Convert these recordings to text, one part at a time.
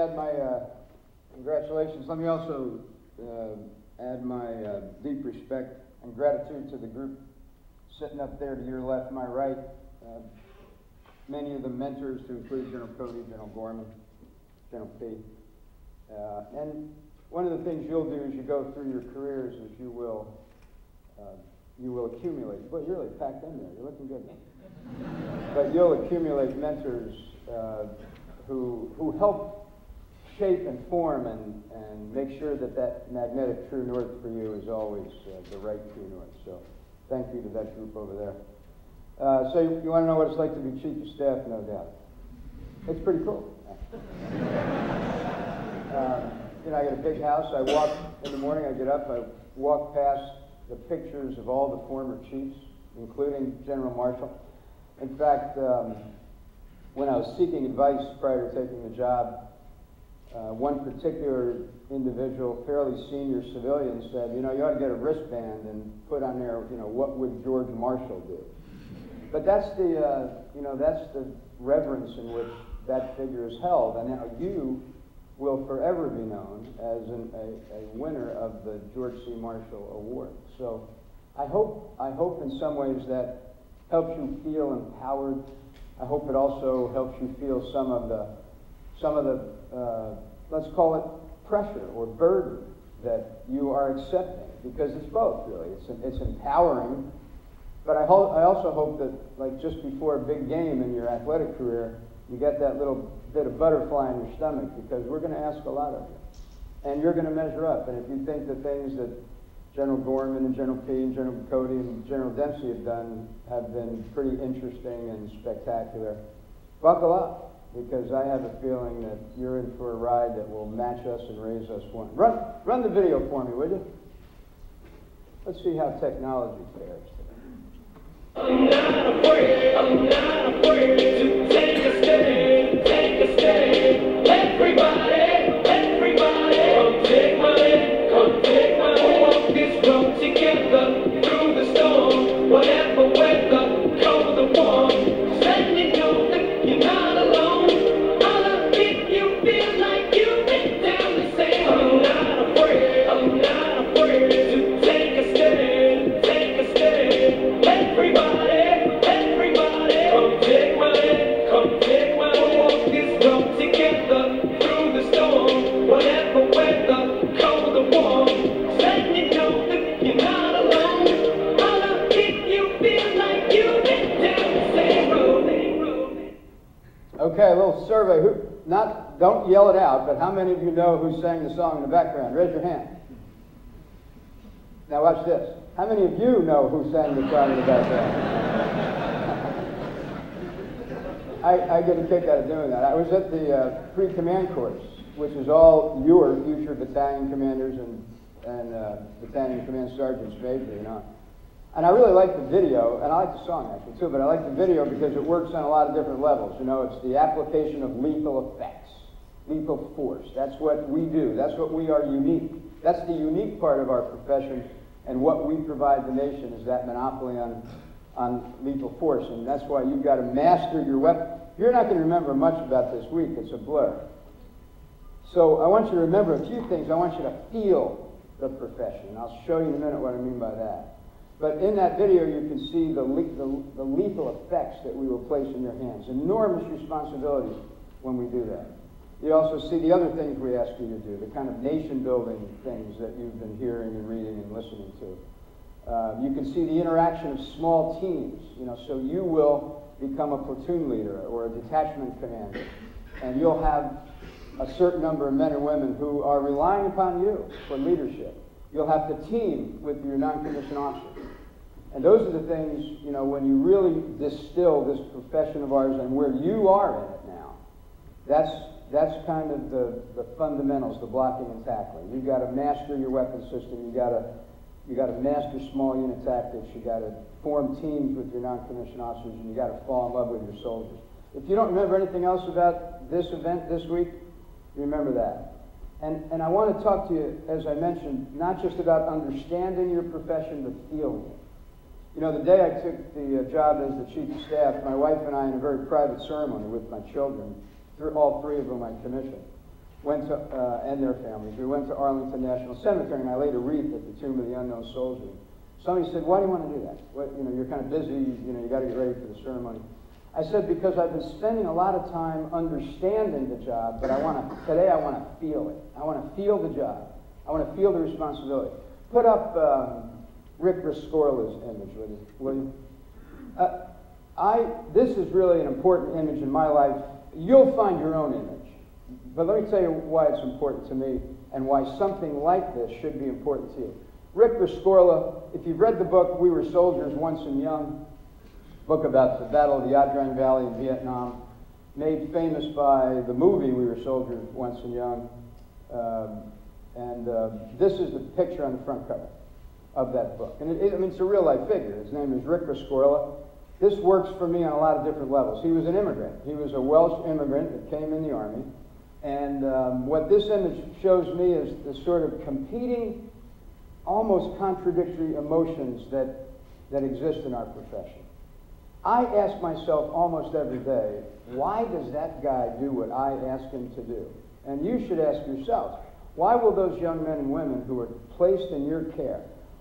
Add my uh, congratulations. Let me also uh, add my uh, deep respect and gratitude to the group sitting up there to your left, my right. Uh, many of the mentors, to include General Cody, General Gorman, General Peay. Uh, and one of the things you'll do as you go through your careers is you will uh, you will accumulate. Boy, you're really packed in there. You're looking good. but you'll accumulate mentors uh, who who help shape and form and, and make sure that that magnetic true north for you is always uh, the right true north. So thank you to that group over there. Uh, so you, you want to know what it's like to be chief of staff? No doubt. It's pretty cool. um, you know, I got a big house. I walk in the morning. I get up. I walk past the pictures of all the former chiefs, including General Marshall. In fact, um, when I was seeking advice prior to taking the job, uh, one particular individual, fairly senior civilian, said, you know, you ought to get a wristband and put on there, you know, what would George Marshall do? But that's the, uh, you know, that's the reverence in which that figure is held. And now you will forever be known as an, a, a winner of the George C. Marshall Award. So I hope, I hope in some ways that helps you feel empowered. I hope it also helps you feel some of the, some of the, uh, let's call it pressure or burden that you are accepting because it's both really. It's, it's empowering, but I, I also hope that like just before a big game in your athletic career, you get that little bit of butterfly in your stomach because we're going to ask a lot of you. And you're going to measure up. And if you think the things that General Gorman and General Peay and General Cody and General Dempsey have done have been pretty interesting and spectacular, buckle up because I have a feeling that you're in for a ride that will match us and raise us one. Run, run the video for me, will you? Let's see how technology fares today. Okay, a little survey. Who, not, don't yell it out, but how many of you know who sang the song in the background? Raise your hand. Now watch this. How many of you know who sang the song in the background? I, I, get a kick out of doing that. I was at the uh, pre-command course, which is all your future battalion commanders and, and uh, battalion command sergeants major, you know. And I really like the video, and I like the song actually too, but I like the video because it works on a lot of different levels. You know, it's the application of lethal effects, lethal force. That's what we do. That's what we are unique. That's the unique part of our profession, and what we provide the nation is that monopoly on, on lethal force. And that's why you've got to master your weapon. You're not going to remember much about this week. It's a blur. So I want you to remember a few things. I want you to feel the profession. I'll show you in a minute what I mean by that. But in that video, you can see the, le the, the, lethal effects that we will place in your hands. Enormous responsibilities when we do that. You also see the other things we ask you to do, the kind of nation-building things that you've been hearing and reading and listening to. Uh, you can see the interaction of small teams. You know, so you will become a platoon leader or a detachment commander, and you'll have a certain number of men and women who are relying upon you for leadership. You'll have to team with your non-commissioned officers. And those are the things, you know, when you really distill this profession of ours and where you are in it now, that's, that's kind of the, the fundamentals, the blocking and tackling. You've got to master your weapon system. You've got to, you got to master small unit tactics. You've got to form teams with your non-commissioned officers, and you've got to fall in love with your soldiers. If you don't remember anything else about this event this week, remember that. And, and I want to talk to you, as I mentioned, not just about understanding your profession, but feeling it. You know, the day I took the uh, job as the chief of staff, my wife and I, in a very private ceremony with my children, all three of them I commissioned, went to, uh, and their families. We went to Arlington National Cemetery, and I laid a wreath at the tomb of the unknown soldier. Somebody said, "Why do you want to do that? What, you know, you're kind of busy. You know, you got to get ready for the ceremony." I said, "Because I've been spending a lot of time understanding the job, but I want to today. I want to feel it. I want to feel the job. I want to feel the responsibility." Put up um, Rick Rescorla's image, you? Will you? Uh, I, this is really an important image in my life. You'll find your own image. But let me tell you why it's important to me and why something like this should be important to you. Rick Rescorla, if you've read the book We Were Soldiers Once and Young, book about the Battle of the Ia Valley in Vietnam, made famous by the movie We Were Soldiers Once and Young. Um, and uh, this is the picture on the front cover of that book. And it, it, I mean, it's a real life figure. His name is Rick Rescorla. This works for me on a lot of different levels. He was an immigrant. He was a Welsh immigrant that came in the Army. And um, what this image shows me is the sort of competing, almost contradictory emotions that, that exist in our profession. I ask myself almost every day, why does that guy do what I ask him to do? And you should ask yourself, why will those young men and women who are placed in your care,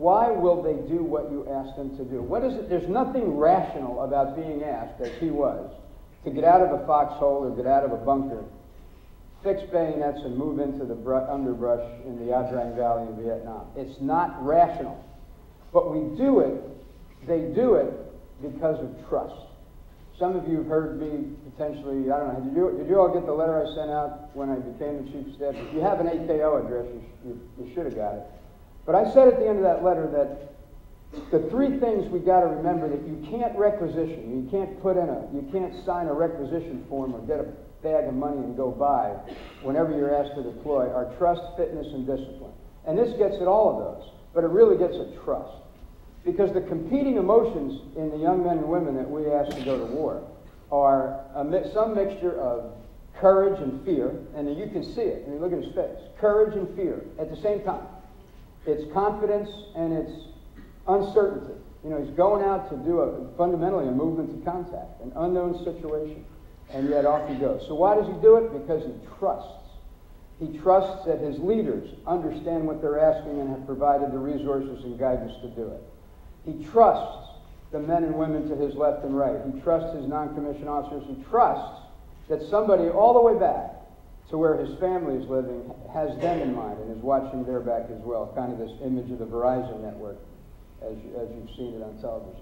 why will they do what you ask them to do? What is it? There's nothing rational about being asked, as he was, to get out of a foxhole or get out of a bunker fix bayonets and move into the underbrush in the Ia Drang Valley in Vietnam. It's not rational. But we do it, they do it because of trust. Some of you have heard me potentially, I don't know, did you, did you all get the letter I sent out when I became the chief of staff? If you have an AKO address, you, you, you should have got it. But I said at the end of that letter that the three things we've got to remember that you can't requisition, you can't put in a, you can't sign a requisition form or get a bag of money and go buy whenever you're asked to deploy are trust, fitness, and discipline. And this gets at all of those, but it really gets at trust. Because the competing emotions in the young men and women that we ask to go to war are mi some mixture of courage and fear, and you can see it. I mean, look at his face. Courage and fear at the same time. It's confidence and it's uncertainty. You know, he's going out to do a fundamentally a movement to contact, an unknown situation and yet off he goes. So why does he do it? Because he trusts. He trusts that his leaders understand what they're asking and have provided the resources and guidance to do it. He trusts the men and women to his left and right. He trusts his non-commissioned officers. He trusts that somebody all the way back to where his family is living has them in mind and is watching their back as well. Kind of this image of the Verizon network as, you, as you've seen it on television.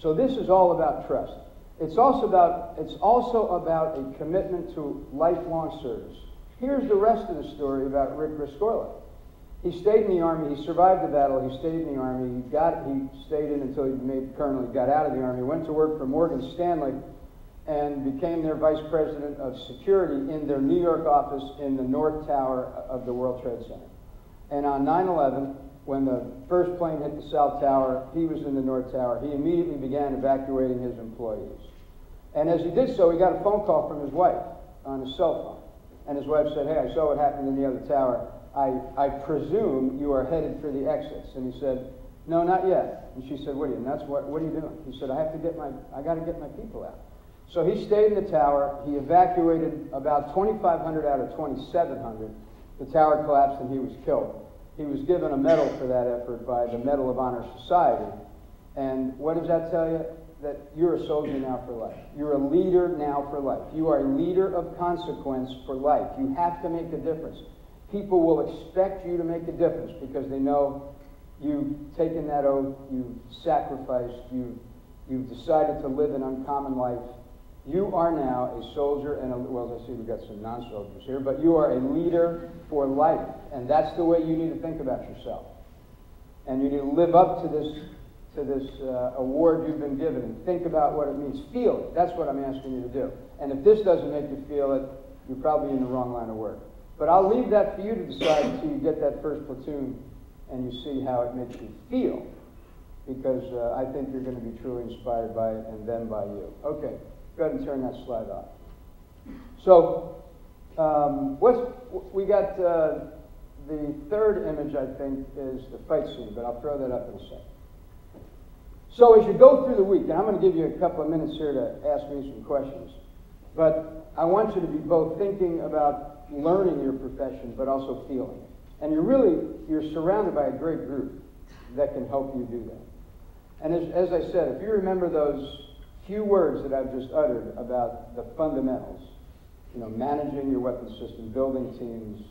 So this is all about trust. It's also about, it's also about a commitment to lifelong service. Here's the rest of the story about Rick Rescorla. He stayed in the army. He survived the battle. He stayed in the army. He got. He stayed in until he made colonel. He got out of the army. Went to work for Morgan Stanley, and became their vice president of security in their New York office in the North Tower of the World Trade Center. And on 9/11, when the first plane hit the South Tower, he was in the North Tower. He immediately began evacuating his employees. And as he did so, he got a phone call from his wife on his cell phone. And his wife said, Hey, I saw what happened in the other tower. I, I presume you are headed for the exits. And he said, No, not yet. And she said, What are you nuts? What, what are you doing? He said, I have to get my, I got to get my people out. So he stayed in the tower. He evacuated about 2,500 out of 2,700. The tower collapsed and he was killed. He was given a medal for that effort by the Medal of Honor Society. And what does that tell you? that you're a soldier now for life. You're a leader now for life. You are a leader of consequence for life. You have to make a difference. People will expect you to make a difference because they know you've taken that oath, you've sacrificed, you've, you've decided to live an uncommon life. You are now a soldier, and a, well, I see we've got some non soldiers here, but you are a leader for life. And that's the way you need to think about yourself. And you need to live up to this to this uh, award you've been given and think about what it means. Feel it. That's what I'm asking you to do. And if this doesn't make you feel it, you're probably in the wrong line of work. But I'll leave that for you to decide until you get that first platoon and you see how it makes you feel. Because uh, I think you're going to be truly inspired by it and then by you. Okay, go ahead and turn that slide off. So, um, we got uh, the third image, I think, is the fight scene, but I'll throw that up in a second. So as you go through the week, and I'm going to give you a couple of minutes here to ask me some questions, but I want you to be both thinking about learning your profession, but also feeling. And you're really, you're surrounded by a great group that can help you do that. And as, as I said, if you remember those few words that I've just uttered about the fundamentals, you know, managing your weapon system, building teams,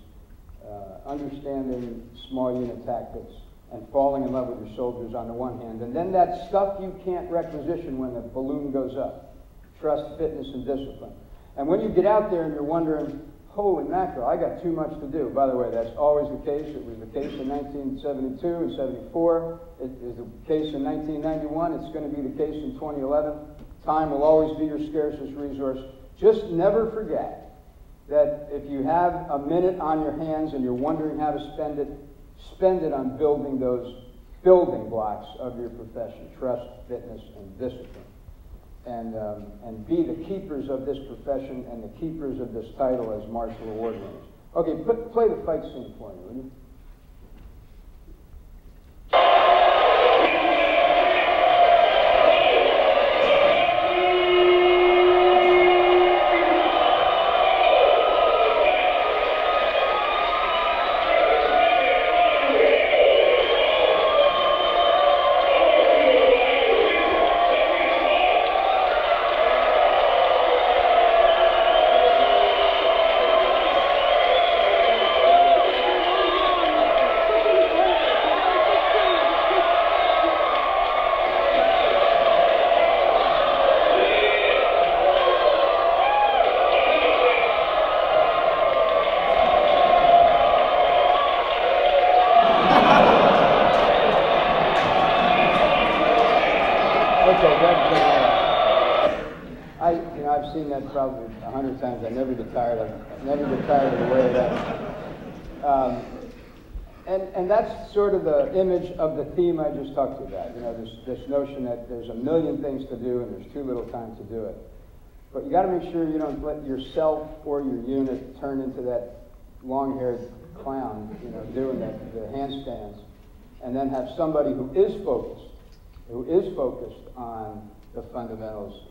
uh, understanding small unit tactics, and falling in love with your soldiers on the one hand, and then that stuff you can't requisition when the balloon goes up trust, fitness, and discipline. And when you get out there and you're wondering, holy mackerel, I got too much to do. By the way, that's always the case. It was the case in 1972 and 74. It is the case in 1991. It's going to be the case in 2011. Time will always be your scarcest resource. Just never forget that if you have a minute on your hands and you're wondering how to spend it, spend it on building those building blocks of your profession trust, fitness, and discipline. And, um, and be the keepers of this profession and the keepers of this title as Marshall Award winners. Okay, put, play the fight scene for me, will you? Probably a hundred times. I never get tired of it. never get tired of the way that. Um, and, and that's sort of the image of the theme I just talked to you about. You know, this, this notion that there's a million things to do and there's too little time to do it. But you got to make sure you don't let yourself or your unit turn into that long-haired clown, you know, doing the, the handstands, and then have somebody who is focused, who is focused on the fundamentals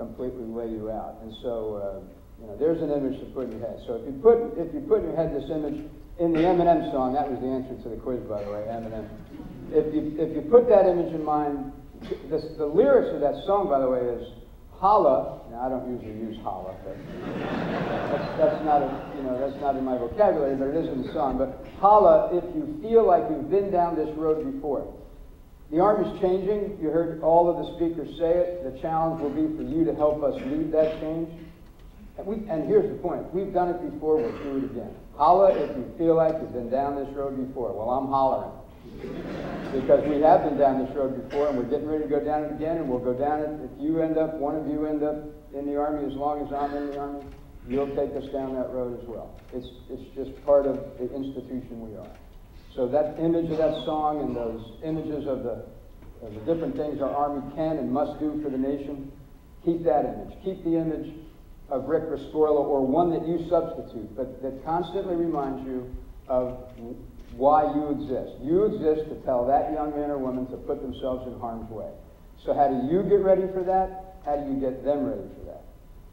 completely lay you out. And so, uh, you know, there's an image to put in your head. So if you put if you put in your head this image in the Eminem song, that was the answer to the quiz, by the way, Eminem. If you if you put that image in mind, this, the lyrics of that song, by the way, is holla. Now I don't usually use holla, but that's, that's not a, you know that's not in my vocabulary, but it is in the song. But holla if you feel like you've been down this road before. The Army's changing. You heard all of the speakers say it. The challenge will be for you to help us lead that change. And, we, and here's the point. We've done it before. We'll do it again. Holla if you feel like you've been down this road before. Well, I'm hollering. because we have been down this road before, and we're getting ready to go down it again, and we'll go down it. If you end up, one of you end up in the Army as long as I'm in the Army, you'll take us down that road as well. It's, it's just part of the institution we are. So that image of that song and those images of the, of the different things our Army can and must do for the nation, keep that image. Keep the image of Rick Rescorla or one that you substitute, but that constantly reminds you of why you exist. You exist to tell that young man or woman to put themselves in harm's way. So how do you get ready for that? How do you get them ready for that?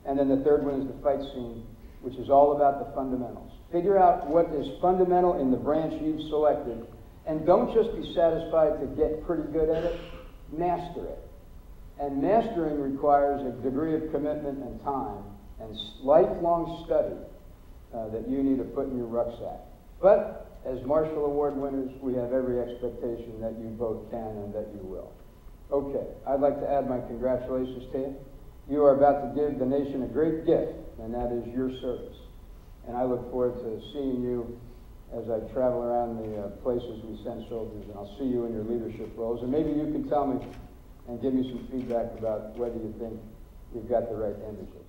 And then the third one is the fight scene, which is all about the fundamentals. Figure out what is fundamental in the branch you've selected, and don't just be satisfied to get pretty good at it, master it. And mastering requires a degree of commitment and time and lifelong study uh, that you need to put in your rucksack. But as Marshall Award winners, we have every expectation that you both can and that you will. Okay, I'd like to add my congratulations to you. You are about to give the nation a great gift, and that is your service and I look forward to seeing you as I travel around the uh, places we send soldiers, and I'll see you in your leadership roles. And maybe you can tell me and give me some feedback about whether you think you've got the right images.